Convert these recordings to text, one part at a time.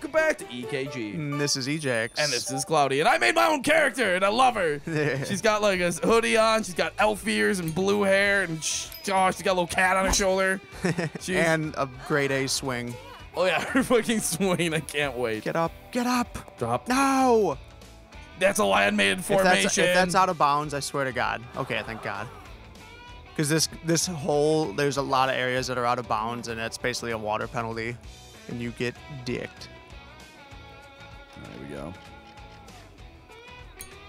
Welcome back to EKG. Mm, and this is Ejax. And this is Cloudy, and I made my own character, and I love her. she's got like a hoodie on, she's got elf ears and blue hair, and sh oh, she's got a little cat on her shoulder. And a grade A swing. oh yeah, her fucking swing, I can't wait. Get up, get up. Drop. No. That's a land-made If formation. that's, if that's out of bounds, I swear to God. Okay, thank God. Because this this whole there's a lot of areas that are out of bounds, and it's basically a water penalty, and you get dicked. There we go.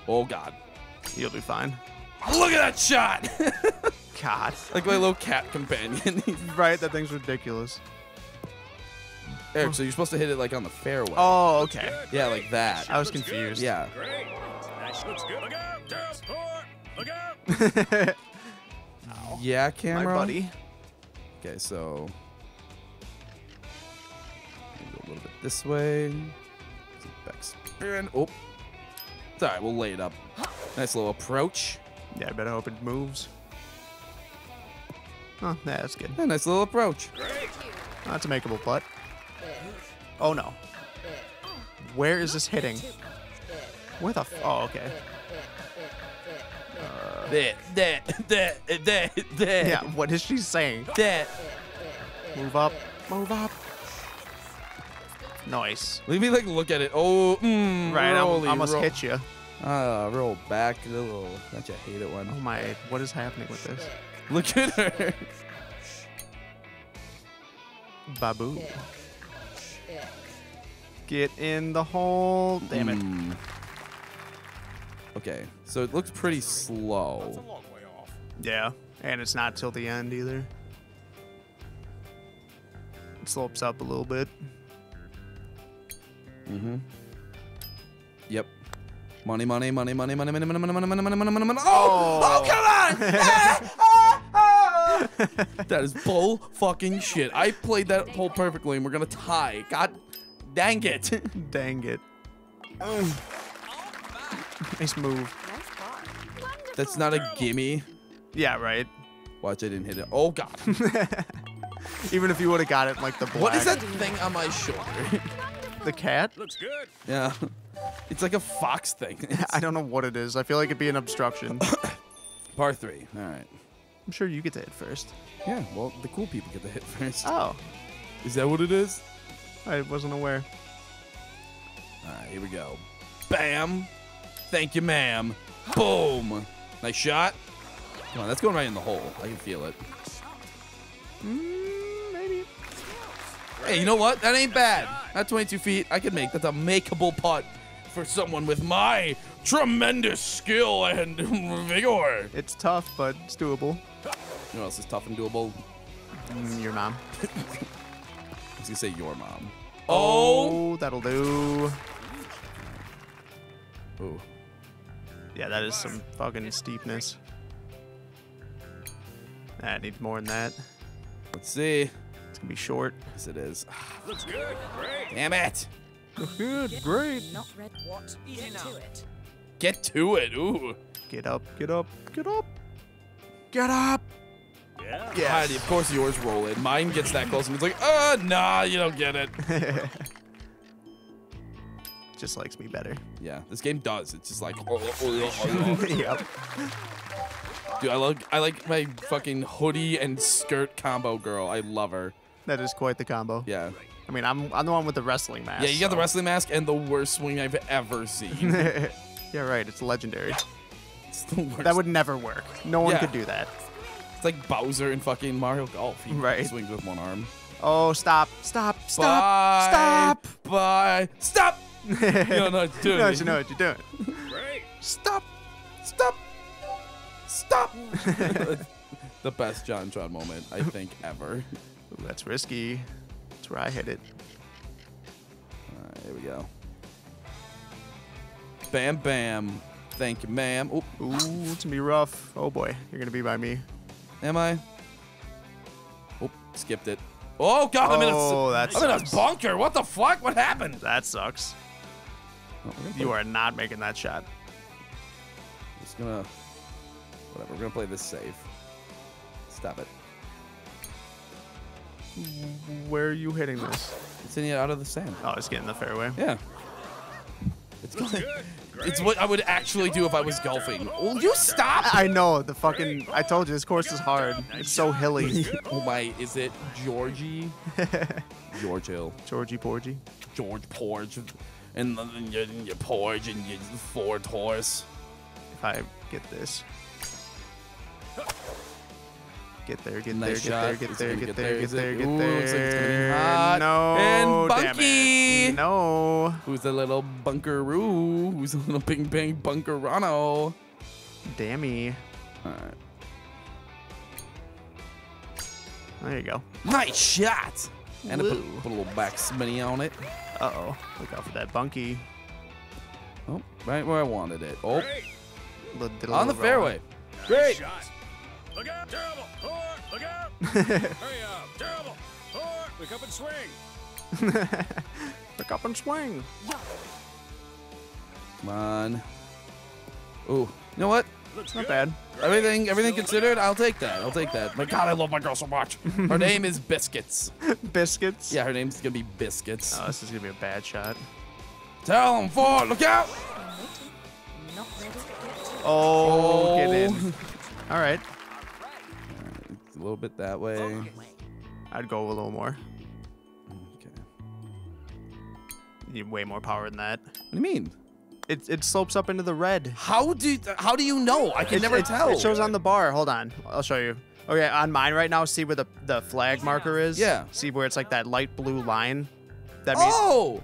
Oh god. You'll be fine. Look at that shot! God. like my little cat companion. right, that thing's ridiculous. Eric, so you're supposed to hit it like on the fairway. Oh, okay. Yeah, like that. I was confused. Yeah. Great. That looks good. Look out, Sport. Look out. Yeah, camera. My buddy. Okay, so go a little bit this way. Back spin. Oh, it's all right. We'll lay it up. Nice little approach. Yeah, I better hope it moves. Oh, yeah, that's good. Yeah, nice little approach. Oh, that's a makeable putt. Oh no. Where is this hitting? Where the? F oh, okay. There, there, there, there, there. Yeah. What is she saying? There. Move up. Move up. Nice. Let me like look at it. Oh, mm, Right, I rolly, almost roll. hit you. Ah, roll back a little. Don't you hate it when? Oh my! What is happening with this? Look at her. Babu. Get in the hole. Damn it. Hmm. Okay, so it looks pretty slow. That's a long way off. Yeah, and it's not till the end either. It slopes up a little bit. Mm-hmm. Yep. Money, money, money, money, money, money, money, money, money, money, money, money, money, money. Oh! Oh, come on! Ah, ah, ah. that is bull fucking shit. I played that hole perfectly, and we're gonna tie. God dang it! Dang it. nice move. That's not a gimme. Yeah, right. Watch, I didn't hit it. Oh god. Even if you would have got it like the black. What is that thing on my shoulder? The cat? Looks good. yeah. It's like a fox thing. I don't know what it is. I feel like it'd be an obstruction. Par three. All right. I'm sure you get to hit first. Yeah, well, the cool people get to hit first. Oh, Is that what it is? I wasn't aware. All right, here we go. Bam. Thank you, ma'am. Boom. Nice shot. Come on, that's going right in the hole. I can feel it. Mm, maybe. Hey, you know what? That ain't bad. Not 22 feet. I can make. That's a makeable putt for someone with my tremendous skill and vigor. It's tough, but it's doable. You know what else is tough and doable? Mm, your mom. I was gonna say your mom. Oh. Oh, that'll do. Ooh. Yeah, that is some fucking steepness. I need more than that. Let's see. It's gonna be short. Yes, it is. Looks good. Great. Damn it. Good, great. Not read what? Get to it. Get to it. Ooh. Get up, get up, get up. Get up. Yeah. God, of course yours roll it. Mine gets that close and it's like, uh, nah, you don't get it. Just likes me better. Yeah, this game does. It's just like, oh, oh, oh, oh, oh. yep. dude, I like, I like my fucking hoodie and skirt combo girl. I love her. That is quite the combo. Yeah, I mean, I'm I'm the one with the wrestling mask. yeah. You got the wrestling mask and the worst swing I've ever seen. yeah, right. It's legendary. It's the worst. That would never work. No one Yeah. could do that. It's like Bowser in fucking Mario Golf. He Right. swings with one arm. Oh, stop, stop, Bye. stop, Bye. Stop. stop. You don't know what you're doing. No, you know what you're doing. Great. Stop. Stop. Stop. the best JonTron moment I think ever. Ooh, that's risky. That's where I hit it. All right, here we go. Bam, bam. Thank you, ma'am. Ooh, it's gonna be rough. Oh boy, you're gonna be by me. Am I? Oop, skipped it. Oh god, I'm in a, Oh, that I'm in a bunker. What the fuck? What happened? That sucks. Oh, You are not making that shot. Just gonna. Whatever. We're gonna play this safe. Stop it. Where are you hitting this? It's in it out of the sand. Oh, it's getting the fairway. Yeah. It's going. good. It's what I would actually do if I was golfing. Will you stop? I know the fucking. I told you this course is hard. It's so hilly. Oh my, is it Georgie? George Hill. Georgie Porgy. George Porge. And then your, your Porge and your Ford horse. If I get this. Get there, get Nice there, shot. get Is it there, gonna get get there, there? get there, get there. looks it's gonna hot. No, And. Bunky. No. Who's the little bunkaroo? Who's the little bing bang bunkerano? Dammy. Alright. There you go. Nice shot! And I put, put a little back spinny on it. Uh oh. Look out for that bunky. Oh, right where I wanted it. Oh, Great. Li- did a on the fairway. Nice Great. shot. Look out. Terrible. Four. Look out. Hurry up. Terrible. Four. Look up and swing. roll. Pick up and swing. Come on. Ooh, you know what? Looks Not good. bad. Everything, everything considered, I'll take that. I'll take that. My God, I love my girl so much. Her name is Biscuits. Biscuits. Yeah, her name's gonna be Biscuits. Oh, this is gonna be a bad shot. Tell him for look out. Not ready to get to it. Oh, get in. All right. A little bit that way. Okay. I'd go a little more. Okay. You need way more power than that. What do you mean? It, it slopes up into the red. How do how do you know? I can It- never it, tell. It shows on the bar. Hold on. I'll show you. Okay, on mine right now, see where the, the flag marker is? Yeah. See where it's like that light blue line? That means. Oh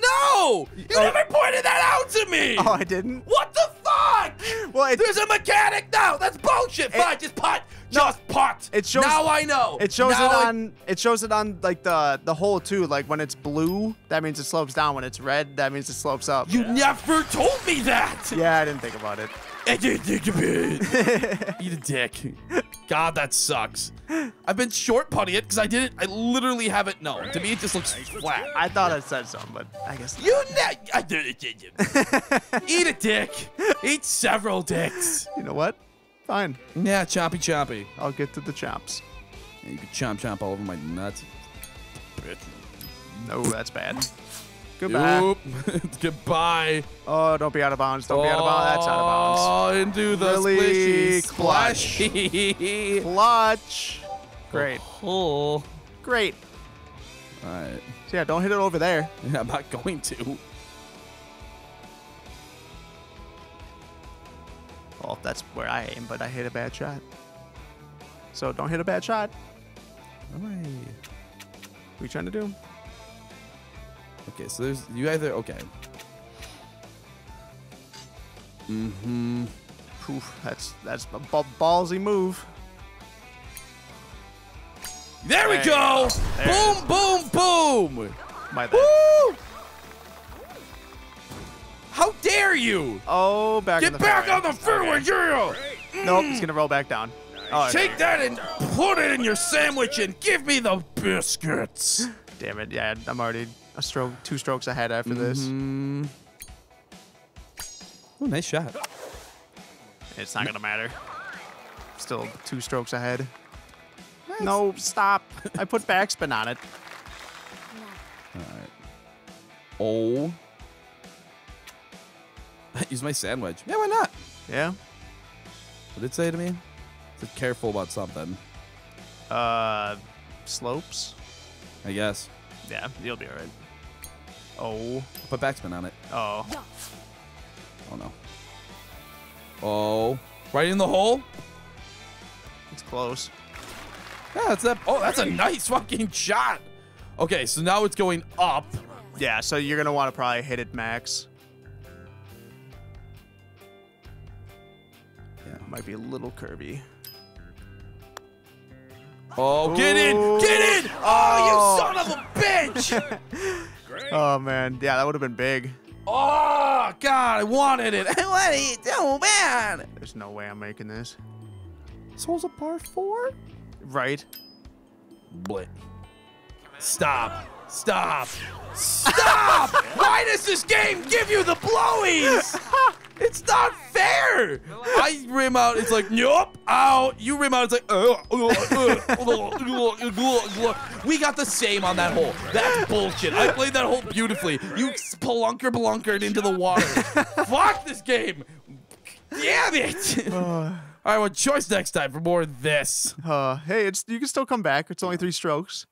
no! You Oh. never pointed that out to me. Oh, I didn't? What the fuck? Well, There's a mechanic now. That's bullshit. It- just putt. No, Just putt. it shows- Now I know. it shows Now it I- on it shows it on like the the hole too. Like when it's blue, that means it slopes down. When it's red, that means it slopes up. You never told me that. yeah, I didn't think about it. I didn't think of it. Eat a dick. God, that sucks. I've been short putting it because I didn't. I literally haven't. No, to me it just looks flat. I thought I said something, but I guess You ne- I did it. Eat a dick. Eat several dicks. you know what? Fine. Yeah, chompy chompy. I'll get to the chops. Yeah, you can chomp chomp all over my nuts. Bitch. No, that's bad. Goodbye. Goodbye. Oh, don't be out of bounds. Don't be out of bounds. That's out of bounds. Oh, into the Really splishy clutch. splashy. Clutch. Great. Oh. Great. All right. So yeah, don't hit it over there. Yeah, I'm not going to. Well, that's where I aim, but I hit a bad shot. So don't hit a bad shot. What are you trying to do? Okay, so there's you either okay. Mm-hmm. Oof, that's that's a ballsy move. There we There you go! go. There boom, boom, boom! My bad. Woo! How dare you! Oh, back in Get the back fairway. on the fairway, yeah! Nope, he's gonna roll back down. Oh, Take that and put it in your sandwich and give me the biscuits. damn it! Yeah, I'm already a stroke, two strokes ahead after this. Mm. Oh, nice shot. It's not gonna matter. Still two strokes ahead. No, stop! I put backspin on it. Oh. Use my sandwich. Yeah, why not? Yeah. What did it say to me? Said careful about something. Uh, slopes. I guess. Yeah, you'll be alright. Oh. Put backspin on it. Oh. Oh no. Oh. Right in the hole? It's close. Yeah, that's that. Oh, that's a nice fucking shot. Okay, so now it's going up. Yeah, so you're gonna want to probably hit it max. Might be a little curvy. Oh, get in! Get in! Oh, you oh. son of a bitch! Oh man, yeah, that would have been big. oh, God, I wanted it. what are you doing, man? There's no way I'm making this. Souls a par four? Right? Blit. Stop. Stop. Stop! Why does this game give you the blowies? It's not fair. I rim out. It's like nope, out. You rim out. It's like uh, uh, uh, uh, uh, uh. we got the same on that hole. That's bullshit. I played that hole beautifully. You spelunker blunkered into the water. Fuck this game. Damn it. All right, well, choice next time for more of this. Uh, hey, it's you can still come back. It's only three strokes.